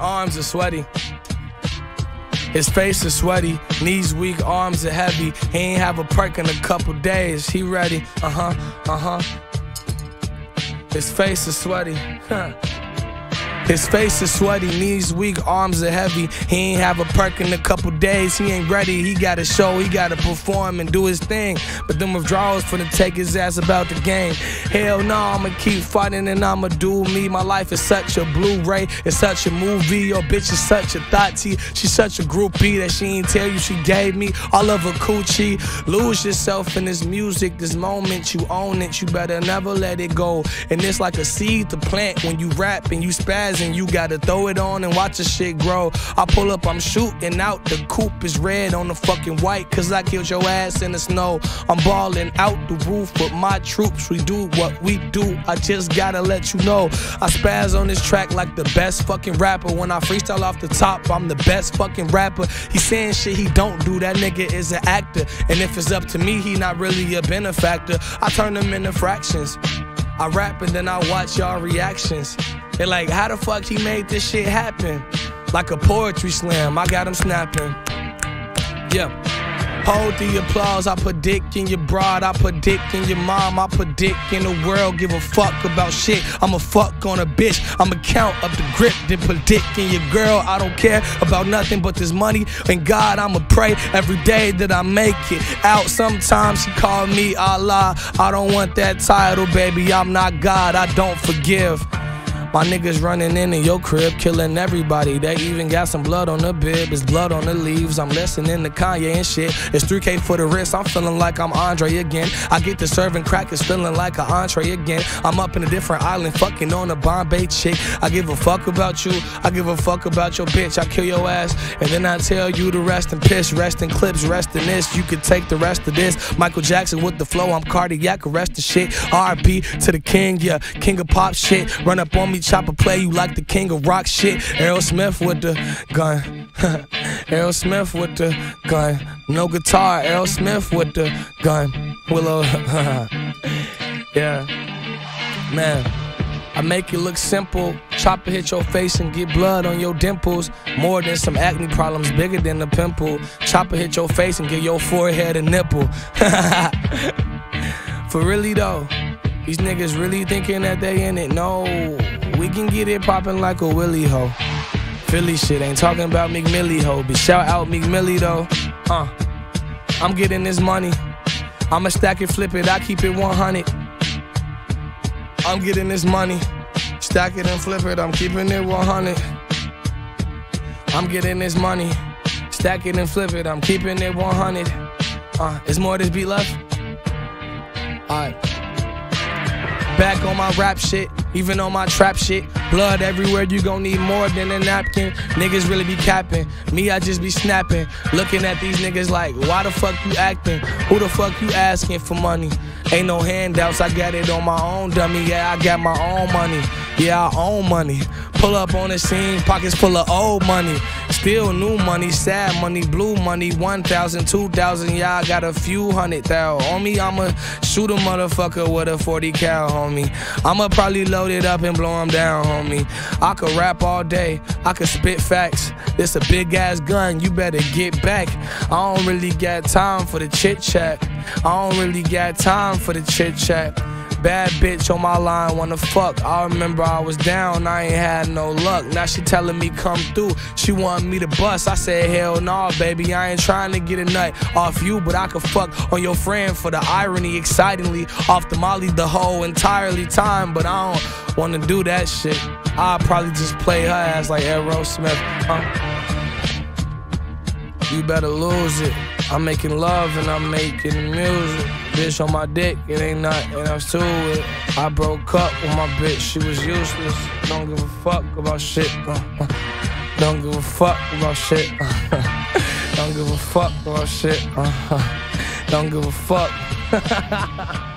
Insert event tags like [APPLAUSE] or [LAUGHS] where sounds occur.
arms are sweaty. His face is sweaty, knees weak, arms are heavy. He ain't have a perk in a couple days. He ready, uh huh, uh huh. His face is sweaty. His face is sweaty, knees weak, arms are heavy. He ain't have a perk in a couple days. He ain't ready. He gotta show, he gotta perform and do his thing. But them withdrawals to take his ass about the game. Hell no, I'ma keep fighting and I'ma do me. My life is such a Blu-ray, it's such a movie. Your bitch is such a thotty. She's such a groupie that she ain't tell you she gave me all of her coochie. Lose yourself in this music, this moment. You own it, you better never let it go. And it's like a seed to plant when you rap and you spaz and you gotta throw it on and watch the shit grow. I pull up, I'm shooting out. The coupe is red on the fucking white, cause I killed your ass in the snow. I'm balling out the roof with my troops. We do what we do. I just gotta let you know. I spaz on this track like the best fucking rapper. When I freestyle off the top, I'm the best fucking rapper. He saying shit he don't do. That nigga is an actor. And if it's up to me, he not really a benefactor. I turn them into fractions. I rap and then I watch y'all reactions. They're like, how the fuck he made this shit happen? Like a poetry slam, I got him snapping. Yeah. Hold the applause, I put dick in your broad, I put dick in your mom, I put dick in the world, give a fuck about shit. I'ma fuck on a bitch, I'ma count up the grip, then put dick in your girl. I don't care about nothing but this money. And God, I'ma pray every day that I make it out. Sometimes she call me Allah. I don't want that title, baby. I'm not God, I don't forgive. My niggas running in in your crib, killing everybody. They even got some blood on the bib. It's blood on the leaves. I'm listening to Kanye and shit. It's 3K for the wrist. I'm feeling like I'm Andre again. I get to serving crack. It's feeling like an entree again. I'm up in a different island, fucking on a Bombay chick. I give a fuck about you. I give a fuck about your bitch. I kill your ass. And then I tell you to rest in piss, rest in clips, rest in this. You could take the rest of this. Michael Jackson with the flow. I'm cardiac, arrest the shit. RP to the king, yeah. King of pop shit. Run up on me chopper play you like the king of rock shit. Aerosmith with the gun. [LAUGHS] Aerosmith with the gun. No guitar. Aerosmith with the gun. Willow. [LAUGHS] yeah. Man. I make it look simple. Chopper hit your face and get blood on your dimples. More than some acne problems, bigger than a pimple. Chopper hit your face and get your forehead a nipple. [LAUGHS] For really though. These niggas really thinking that they in it. No, we can get it poppin' like a Willie ho. Philly shit ain't talking about Meek Milly ho. But shout out Meek Milly though. Uh, I'm getting this money. I'ma stack it, flip it, I keep it 100. I'm getting this money. Stack it and flip it, I'm keeping it 100. I'm getting this money. Stack it and flip it, I'm keeping it 100. Uh, is more this beat left? Alright. Back on my rap shit, even on my trap shit. Blood everywhere, you gon' need more than a napkin. Niggas really be capping. Me, I just be snapping. Looking at these niggas like, why the fuck you acting? Who the fuck you asking for money? Ain't no handouts, I got it on my own dummy. Yeah, I got my own money. Yeah, I own money. Pull up on the scene, pockets full of old money. Still new money, sad money, blue money, 1,000, 2,000. Yeah, I got a few hundred thou. On me, I'ma shoot a motherfucker with a 40 cal, homie. I'ma probably load it up and blow him down, homie. I could rap all day, I could spit facts. This a big ass gun, you better get back. I don't really got time for the chit chat. I don't really got time for the chit chat. Bad bitch on my line wanna fuck. I remember I was down, I ain't had no luck. Now she telling me come through. She want me to bust. I said hell nah, baby. I ain't trying to get a nut off you, but I could fuck on your friend for the irony. Excitingly off the molly the whole entirely time, but I don't wanna do that shit. I'll probably just play her ass like Aerosmith. Huh? You better lose it. I'm making love and I'm making music. Bitch on my dick, it ain't nothing else to it. I broke up with my bitch, she was useless. Don't give a fuck about shit. uh, uh. Don't give a fuck about shit. Don't give a fuck about shit. uh, uh. Don't give a fuck. [LAUGHS]